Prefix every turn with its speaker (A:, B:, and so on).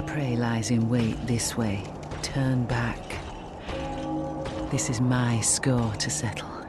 A: My prey lies in wait this way. Turn back. This is my score to settle.